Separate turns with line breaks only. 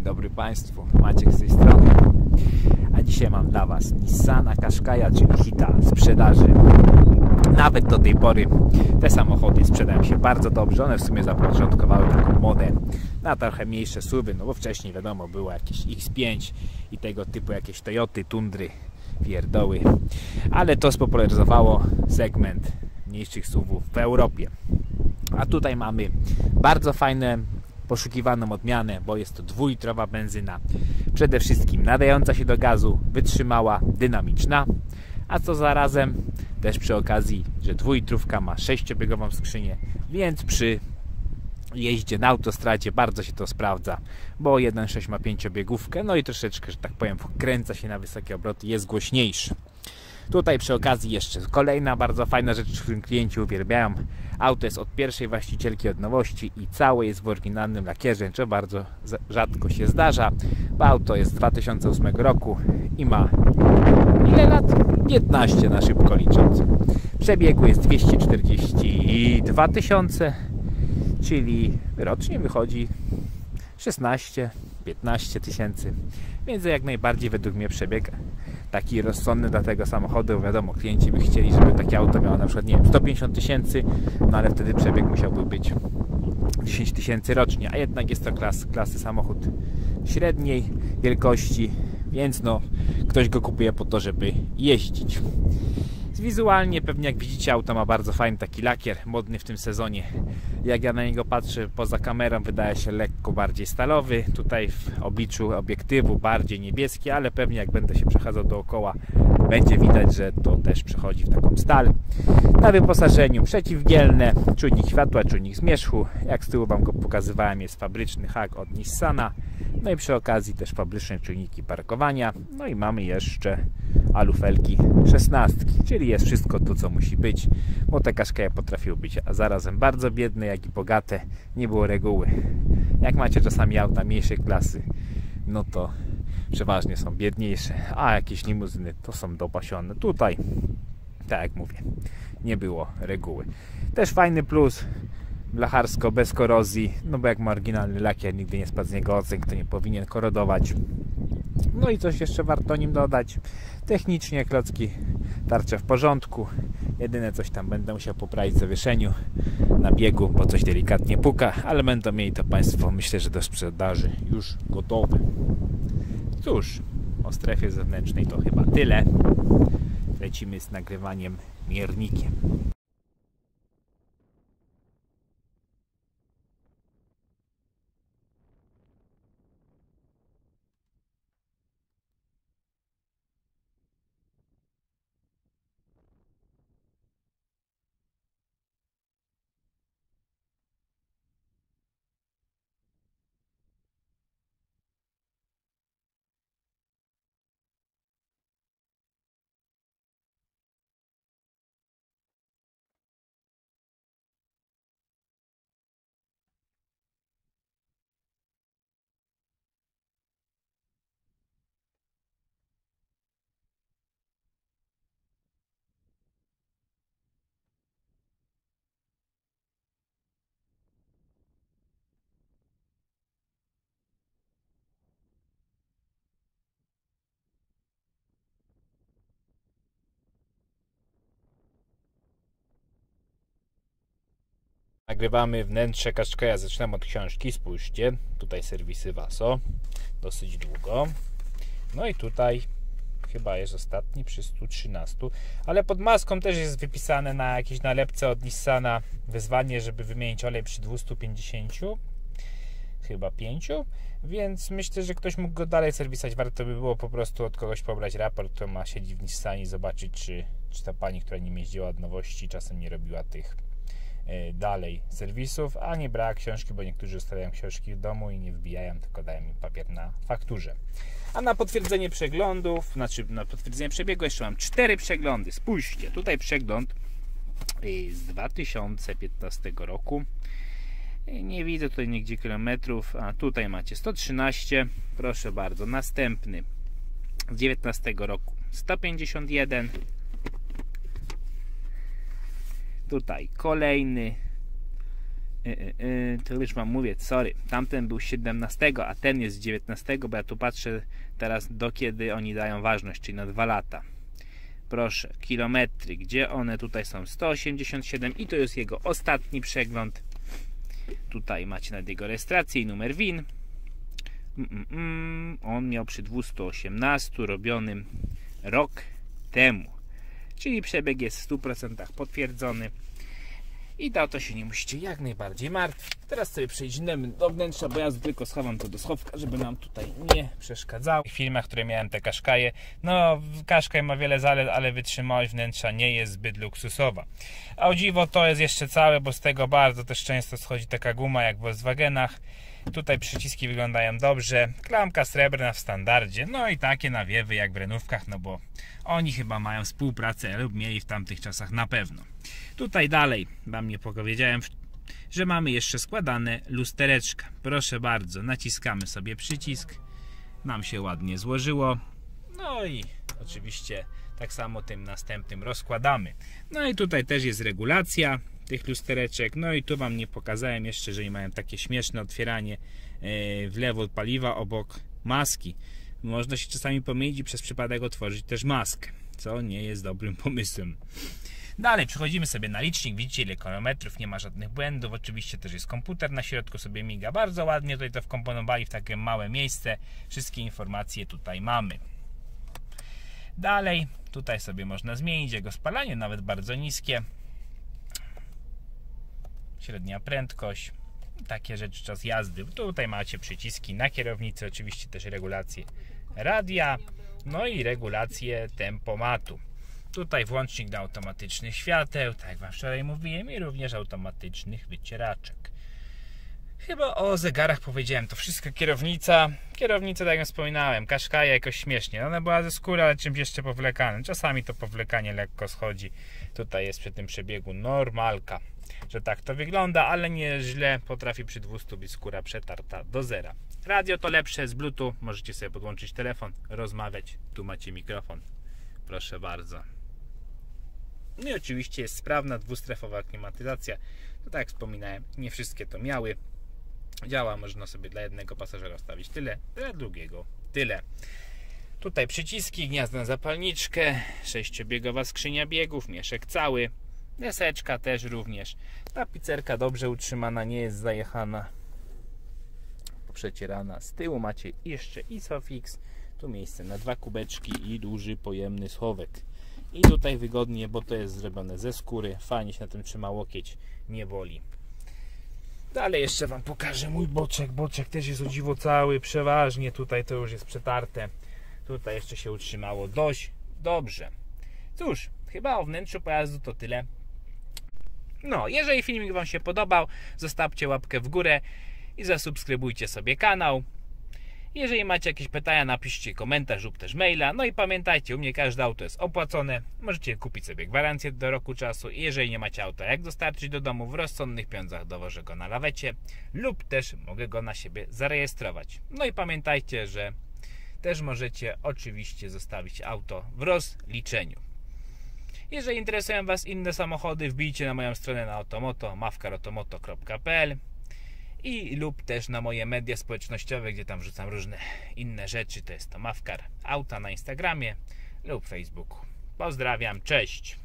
Dzień dobry Państwu, Maciek z tej strony. A dzisiaj mam dla Was Nissana Qashqai'a, czyli hita sprzedaży. Nawet do tej pory te samochody sprzedają się bardzo dobrze. One w sumie zapoczątkowały taką modę na trochę mniejsze suwy, no bo wcześniej wiadomo było jakieś X5 i tego typu jakieś Toyoty, Tundry, pierdoły. Ale to spopularyzowało segment mniejszych suwów w Europie. A tutaj mamy bardzo fajne poszukiwaną odmianę, bo jest to dwulitrowa benzyna. Przede wszystkim nadająca się do gazu, wytrzymała, dynamiczna, a co zarazem też przy okazji, że dwulitrówka ma sześciobiegową skrzynię, więc przy jeździe na autostradzie bardzo się to sprawdza, bo 1.6 ma pięciobiegówkę, no i troszeczkę, że tak powiem, wkręca się na wysokie obroty, jest głośniejszy. Tutaj przy okazji jeszcze kolejna bardzo fajna rzecz, którą klienci uwielbiają. Auto jest od pierwszej właścicielki od nowości i całe jest w oryginalnym lakierze, co bardzo rzadko się zdarza. Auto jest z 2008 roku i ma ile lat? 15 na szybko licząc. Przebiegu jest 242 tysiące, czyli rocznie wychodzi 16 15 tysięcy. Więc jak najbardziej według mnie przebieg taki rozsądny dla tego samochodu. Wiadomo, klienci by chcieli, żeby takie auto miało na przykład, nie wiem, 150 tysięcy, no ale wtedy przebieg musiałby być 10 tysięcy rocznie, a jednak jest to klas, klasy samochód średniej wielkości, więc no, ktoś go kupuje po to, żeby jeździć. Wizualnie pewnie jak widzicie auto ma bardzo fajny taki lakier, modny w tym sezonie. Jak ja na niego patrzę poza kamerą wydaje się lekko bardziej stalowy. Tutaj w obliczu obiektywu bardziej niebieski, ale pewnie jak będę się przechadzał dookoła będzie widać, że to też przechodzi w taką stal. Na wyposażeniu przeciwgielne, czujnik światła, czujnik zmierzchu. Jak z tyłu Wam go pokazywałem jest fabryczny hak od Nissana. No i przy okazji też fabryczne czujniki parkowania. No i mamy jeszcze alufelki 16, czyli jest wszystko to, co musi być, bo te kaszkaje potrafiły być a zarazem bardzo biedne, jak i bogate. Nie było reguły. Jak macie czasami auta mniejszej klasy, no to przeważnie są biedniejsze, a jakieś limuzyny to są dopasione. Tutaj, tak jak mówię, nie było reguły. Też fajny plus, blacharsko, bez korozji, no bo jak ma oryginalny lakier, nigdy nie spadł z niego ocen, to nie powinien korodować. No i coś jeszcze warto nim dodać. Technicznie klocki tarcze w porządku. Jedyne coś tam będę musiał poprawić w zawieszeniu na biegu, bo coś delikatnie puka, ale będą mieli to Państwo myślę, że do sprzedaży już gotowe. Cóż, o strefie zewnętrznej to chyba tyle. Lecimy z nagrywaniem miernikiem. Nagrywamy wnętrze Kaszkaja. Zaczynam od książki. Spójrzcie. Tutaj serwisy Vaso. Dosyć długo. No i tutaj chyba jest ostatni przy 113. Ale pod maską też jest wypisane na jakiejś nalepce od Nissana wyzwanie, żeby wymienić olej przy 250 chyba 5, więc myślę, że ktoś mógł go dalej serwisać. Warto by było po prostu od kogoś pobrać raport, kto ma siedzieć w Nissanie i zobaczyć, czy, czy ta pani, która nim jeździła od nowości, czasem nie robiła tych dalej serwisów, a nie brała książki, bo niektórzy zostawiają książki w domu i nie wbijają, tylko dają mi papier na fakturze. A na potwierdzenie przeglądów, znaczy na potwierdzenie przebiegu jeszcze mam cztery przeglądy. Spójrzcie, tutaj przegląd e, z 2015 roku. E, nie widzę tutaj nigdzie kilometrów, a tutaj macie 113. Proszę bardzo, następny z 19 roku 151 Tutaj kolejny Yy, yy, to już wam mówię, sorry, tamten był 17, a ten jest 19, bo ja tu patrzę teraz do kiedy oni dają ważność, czyli na 2 lata. Proszę, kilometry, gdzie one tutaj są? 187 i to jest jego ostatni przegląd. Tutaj macie nad jego rejestrację i numer WIN. Mm, mm, mm. On miał przy 218 robionym rok temu. Czyli przebieg jest w 100% potwierdzony. I to, to się nie musicie jak najbardziej martwić. Teraz sobie przejdziemy do wnętrza, bo ja tylko schowam to do schowka, żeby nam tutaj nie przeszkadzało. W filmach, które miałem te kaszkaje, no kaszkaj ma wiele zalet, ale wytrzymałość wnętrza nie jest zbyt luksusowa. A o dziwo to jest jeszcze całe, bo z tego bardzo też często schodzi taka guma jak w Volkswagenach. Tutaj przyciski wyglądają dobrze. Klamka srebrna w standardzie. No i takie nawiewy jak w renówkach, no bo oni chyba mają współpracę lub mieli w tamtych czasach na pewno. Tutaj dalej Wam nie powiedziałem, że mamy jeszcze składane lustereczka. Proszę bardzo, naciskamy sobie przycisk. Nam się ładnie złożyło. No i oczywiście tak samo tym następnym rozkładamy. No i tutaj też jest regulacja tych lustereczek. No i tu Wam nie pokazałem jeszcze, że mają takie śmieszne otwieranie e, w lewo od paliwa obok maski. Można się czasami pomylić i przez przypadek otworzyć też maskę, co nie jest dobrym pomysłem. Dalej przechodzimy sobie na licznik, widzicie ile kilometrów, nie ma żadnych błędów, oczywiście też jest komputer na środku sobie miga, bardzo ładnie tutaj to wkomponowali w takie małe miejsce, wszystkie informacje tutaj mamy. Dalej, tutaj sobie można zmienić jego spalanie, nawet bardzo niskie, średnia prędkość, takie rzeczy, czas jazdy. Tutaj macie przyciski na kierownicy, oczywiście też regulacje radia, no i regulację tempomatu. Tutaj włącznik do automatycznych świateł, tak jak Wam wczoraj mówiłem, i również automatycznych wycieraczek. Chyba o zegarach powiedziałem, to wszystko kierownica. Kierownica, tak jak wspominałem, kaszkaja jakoś śmiesznie. Ona była ze skóry, ale czymś jeszcze powlekanym. Czasami to powlekanie lekko schodzi. Tutaj jest przy tym przebiegu normalka, że tak to wygląda, ale nie źle potrafi przy 200 być skóra przetarta do zera. Radio to lepsze z Bluetooth, możecie sobie podłączyć telefon, rozmawiać. Tu macie mikrofon. Proszę bardzo. No i oczywiście jest sprawna dwustrefowa klimatyzacja. To tak jak wspominałem, nie wszystkie to miały. Działa, można sobie dla jednego pasażera stawić tyle, dla drugiego tyle. Tutaj przyciski, gniazdo na zapalniczkę, sześciobiegowa skrzynia biegów, mieszek cały, deseczka też również. Ta pizzerka dobrze utrzymana, nie jest zajechana, przecierana. Z tyłu macie jeszcze Isofix, tu miejsce na dwa kubeczki i duży pojemny schowek. I tutaj wygodnie, bo to jest zrobione ze skóry, fajnie się na tym trzyma łokieć, nie boli. Dalej jeszcze Wam pokażę mój boczek. Boczek też jest o dziwo cały, przeważnie tutaj to już jest przetarte. Tutaj jeszcze się utrzymało dość dobrze. Cóż, chyba o wnętrzu pojazdu to tyle. No, jeżeli filmik Wam się podobał, zostawcie łapkę w górę i zasubskrybujcie sobie kanał. Jeżeli macie jakieś pytania, napiszcie komentarz lub też maila. No i pamiętajcie, u mnie każde auto jest opłacone. Możecie kupić sobie gwarancję do roku czasu. I jeżeli nie macie auta, jak dostarczyć do domu w rozsądnych pieniądzach, dowożę go na lawecie lub też mogę go na siebie zarejestrować. No i pamiętajcie, że też możecie oczywiście zostawić auto w rozliczeniu. Jeżeli interesują Was inne samochody, wbijcie na moją stronę na automoto, mawkarotomoto.pl i lub też na moje media społecznościowe, gdzie tam wrzucam różne inne rzeczy. To jest to Mawkar Auta na Instagramie lub Facebooku. Pozdrawiam, cześć!